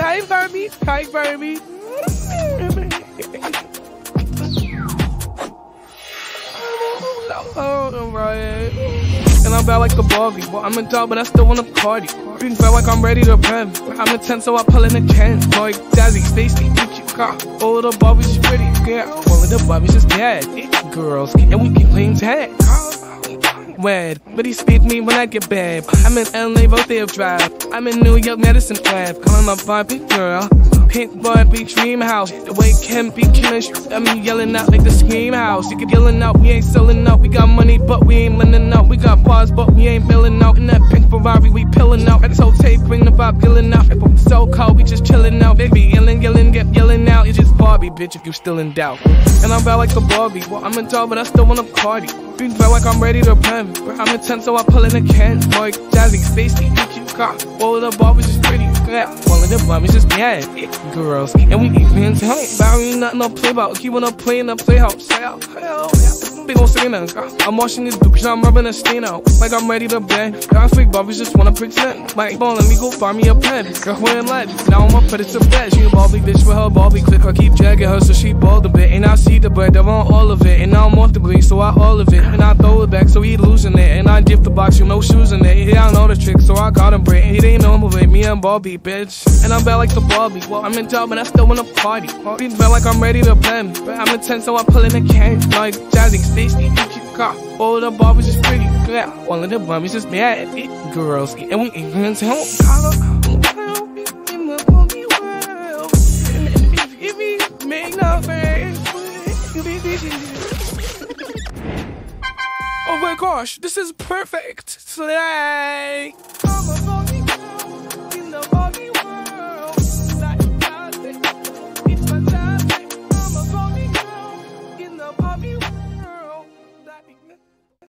Hi, Barbie. Hi, Barbie. Oh, right. And I'm bad like the Barbie. Well, I'm a dog, but I still wanna party. Being felt like I'm ready to pen. I'm a 10, so I pull in a can. Like Jazzy, Stacy, Gucci, car. All of the Barbies pretty. Yeah, all of the Barbies is dead. Girls, and we keep playing tag. Wed, but he speak me when I get bad. I'm in LA, Rodeo Drive. I'm in New York, Madison Ave. Calling my Barbie girl. Pink Barbie Dream House. The way Kim be killing, I mean yelling out like the Scream House. You keep yelling out, we ain't selling out. We got money, but we ain't lending out. We got bars, but we ain't billing out. In that pink Ferrari, we pillin' out. X tape, bring the vibe, yelling out. If I'm so cold, we just chillin' out. Baby, yelling, yelling, get yelling out. It's just Barbie, bitch, if you still in doubt. And I'm bad like the Barbie. Well, I'm a dog, but I still wanna party. Being felt like I'm ready to pen. I'm intense, so I pull in a can. Like Jazzy, Gucci, car. All of the Barbies is pretty. Yeah, all of the Barbies just bad. Girls, and we eat fans. Honey, Barry, nothing to play about. Keep on a play in the playhouse. Hell, hell, Big. I'm washing this dude I'm rubbing a stain out. Like I'm ready to bed. Got fake Barbies just wanna pretend. Like, ball, let me go find me a pen. Girl, wearing lead. Now I'ma put it to bed. She a Barbie bitch with her Barbie click. I keep dragging her so she bald a bit. And I see the bread, I want all of it. And I'm off the bleed, so I all of it. And I throw it back, so he losing it. And I dip the box, you no shoes in it. He don't know the trick, so I got him break. He normal with me and Bobby, bitch. And I'm bad like the Bobby. Well, I'm in job, but I still wanna party. Beats bad like I'm ready to bend. But I'm intense, so I pull in a can. Like Jazzy, Stacy, Gucci, car. All the Barbies is pretty. Yeah, all of the Barbies is bad. Girls, and we ain't gonna tell. Make nothing. Oh my gosh, this is perfect. Slay.